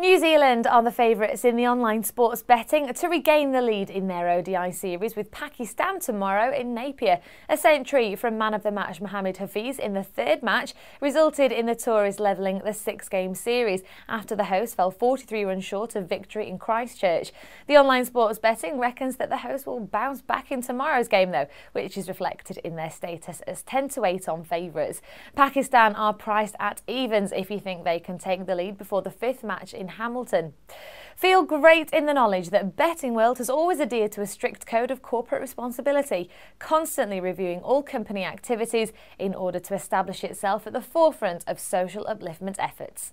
New Zealand are the favourites in the online sports betting to regain the lead in their ODI series with Pakistan tomorrow in Napier. A century from man of the match Mohammad Hafeez in the third match resulted in the tourists levelling the six game series after the host fell 43 runs short of victory in Christchurch. The online sports betting reckons that the host will bounce back in tomorrow's game though, which is reflected in their status as 10 to 8 on favourites. Pakistan are priced at evens if you think they can take the lead before the fifth match in Hamilton. Feel great in the knowledge that Betting World has always adhered to a strict code of corporate responsibility, constantly reviewing all company activities in order to establish itself at the forefront of social upliftment efforts.